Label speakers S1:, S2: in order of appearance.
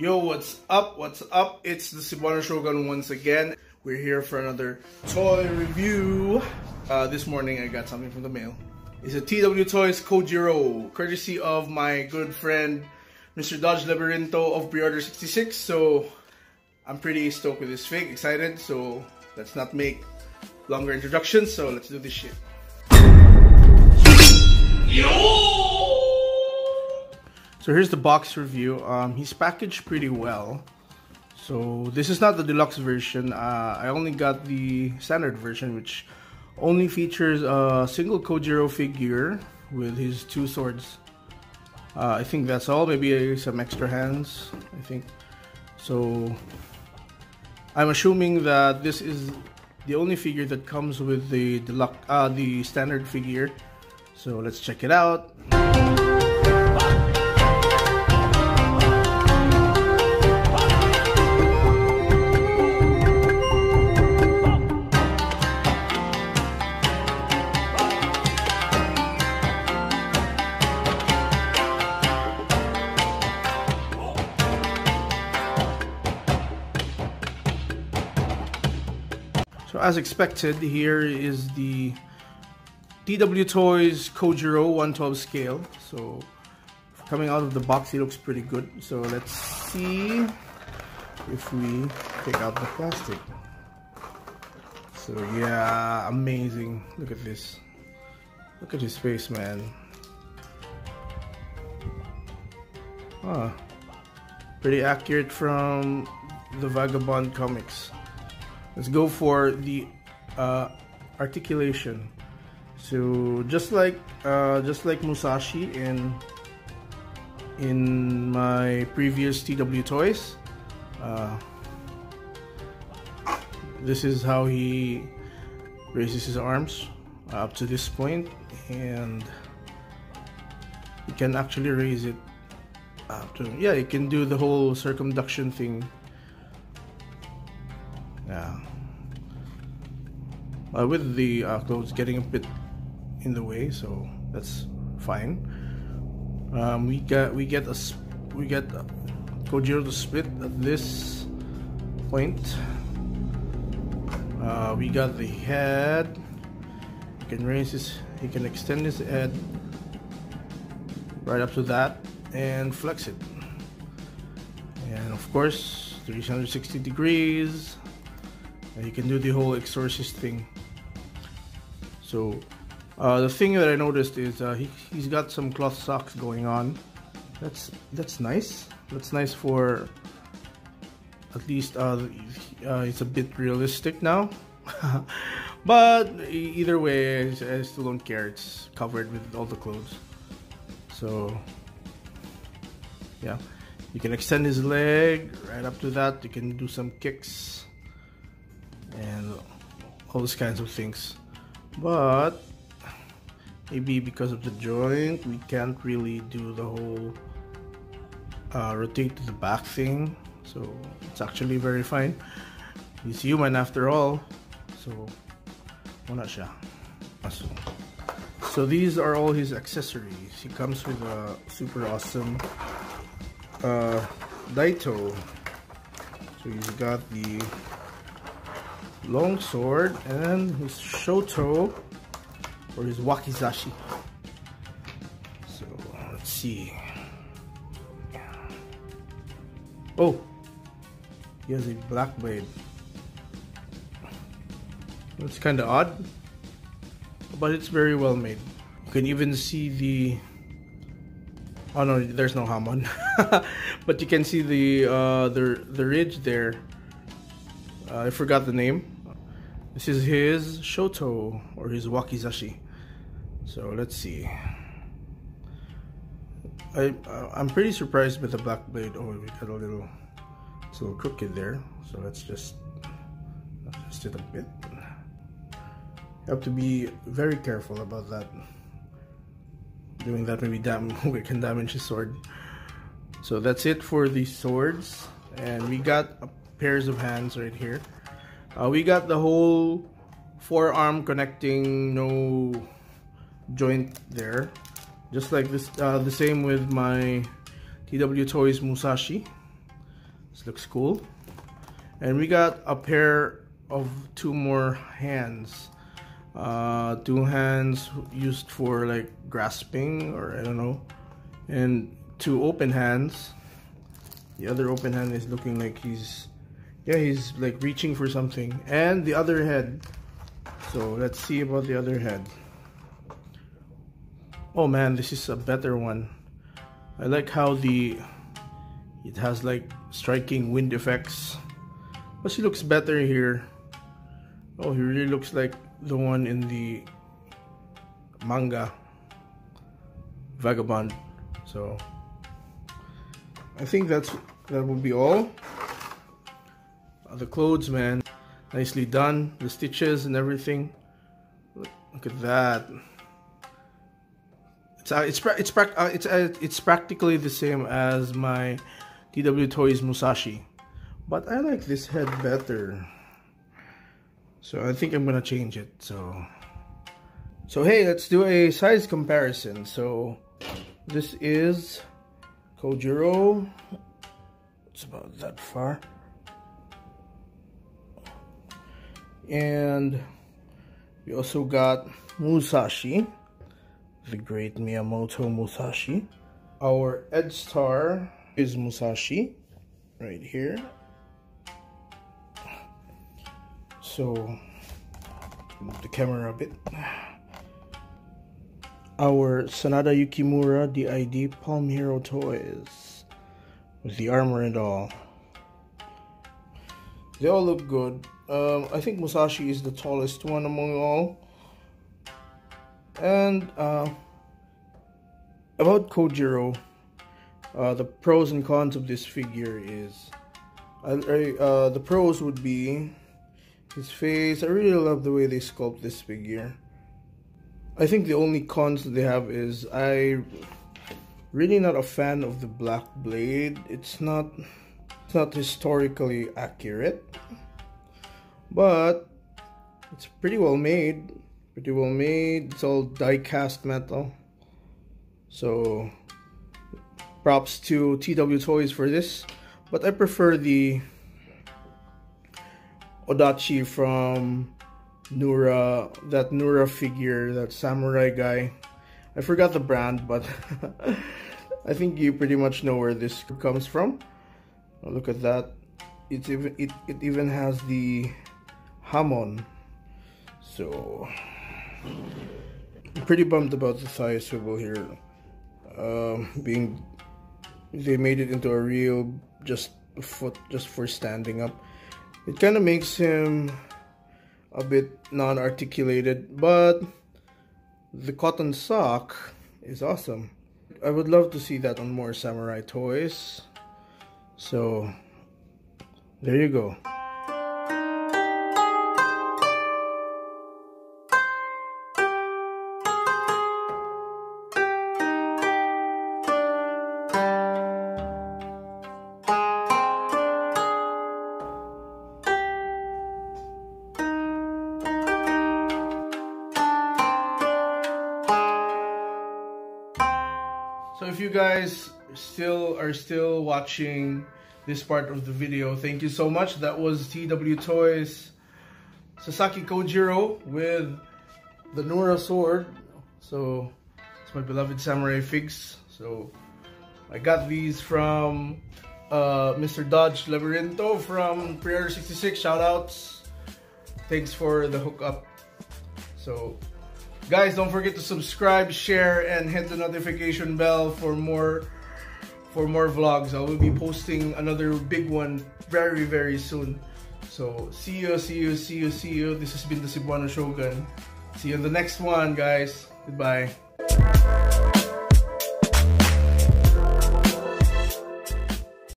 S1: Yo, what's up? What's up? It's the Cebuano Shogun once again. We're here for another toy review. Uh, this morning I got something from the mail. It's a TW Toys Kojiro, courtesy of my good friend Mr. Dodge Labyrinto of Preorder 66. So I'm pretty stoked with this fig, excited. So let's not make longer introductions. So let's do this shit. So here's the box review. Um, he's packaged pretty well. So this is not the deluxe version. Uh, I only got the standard version, which only features a single Kojiro figure with his two swords. Uh, I think that's all. Maybe some extra hands. I think so. I'm assuming that this is the only figure that comes with the deluxe, uh, the standard figure. So let's check it out. As expected, here is the TW Toys Kojiro 112 scale. So coming out of the box, he looks pretty good. So let's see if we take out the plastic. So yeah, amazing. Look at this. Look at his face, man. Ah, pretty accurate from the Vagabond comics. Let's go for the uh, articulation. So just like uh, just like Musashi in in my previous TW toys, uh, this is how he raises his arms up to this point, and you can actually raise it up to yeah. You can do the whole circumduction thing yeah. Uh, with the uh, clothes getting a bit in the way, so that's fine. Um, we get we get a we get a Kojiro to split at this point. Uh, we got the head. He can raise his. He can extend his head right up to that and flex it. And of course, 360 degrees. And you can do the whole exorcist thing. So uh, the thing that I noticed is uh, he, he's got some cloth socks going on. That's that's nice. That's nice for at least uh, uh it's a bit realistic now. but either way, I still don't care. It's covered with all the clothes. So yeah, you can extend his leg right up to that. You can do some kicks and all those kinds of things but maybe because of the joint we can't really do the whole uh, rotate to the back thing. So it's actually very fine. He's human after all. So so, so these are all his accessories. He comes with a super awesome uh, Daito. So he's got the long sword and his shoto or his wakizashi. So let's see. Oh he has a black blade. That's kind of odd but it's very well made. You can even see the oh no there's no hamon but you can see the uh, the the ridge there. Uh, I forgot the name. This is his Shoto or his Wakizashi. So let's see. I I'm pretty surprised with the black blade. Oh, we got a little, it's a little crooked there. So let's just adjust it a bit. You have to be very careful about that. Doing that maybe dam we can damage his sword. So that's it for the swords, and we got pairs of hands right here. Uh, we got the whole forearm connecting, no joint there. Just like this, uh, the same with my TW Toys Musashi. This looks cool. And we got a pair of two more hands. Uh, two hands used for like grasping or I don't know. And two open hands. The other open hand is looking like he's yeah he's like reaching for something. And the other head. So let's see about the other head. Oh man, this is a better one. I like how the it has like striking wind effects. But she looks better here. Oh, he really looks like the one in the manga Vagabond. So I think that's that will be all. The clothes, man, nicely done. The stitches and everything. Look, at that. It's uh, it's it's uh, it's uh, it's practically the same as my TW Toys Musashi, but I like this head better. So I think I'm gonna change it. So so hey, let's do a size comparison. So this is Kojiro. It's about that far. And we also got Musashi, the great Miyamoto Musashi. Our Ed Star is Musashi, right here. So, move the camera a bit. Our Sanada Yukimura DID Palm Hero Toys with the armor and all. They all look good. Um, I think Musashi is the tallest one among all. And uh, about Kojiro, uh, the pros and cons of this figure is, uh, the pros would be his face. I really love the way they sculpt this figure. I think the only cons they have is I really not a fan of the black blade. It's not it's not historically accurate. But it's pretty well made. Pretty well made. It's all die cast metal. So props to TW Toys for this. But I prefer the Odachi from Nura, that Nura figure, that samurai guy. I forgot the brand, but I think you pretty much know where this comes from. Look at that. It's even it, it even has the Hamon. So pretty bummed about the thigh swivel here. Um, being they made it into a real just foot just for standing up it kind of makes him a bit non-articulated, but the cotton sock is awesome. I would love to see that on more samurai toys. So, there you go. If you guys still are still watching this part of the video, thank you so much. That was TW Toys Sasaki Kojiro with the Nura sword. So it's my beloved samurai figs. So I got these from uh, Mr. Dodge Labyrinto from Pre-Order 66. Shout outs. Thanks for the hookup. So Guys, don't forget to subscribe, share, and hit the notification bell for more for more vlogs. I will be posting another big one very, very soon. So, see you, see you, see you, see you. This has been the Cebuano Shogun. See you in the next one, guys. Goodbye.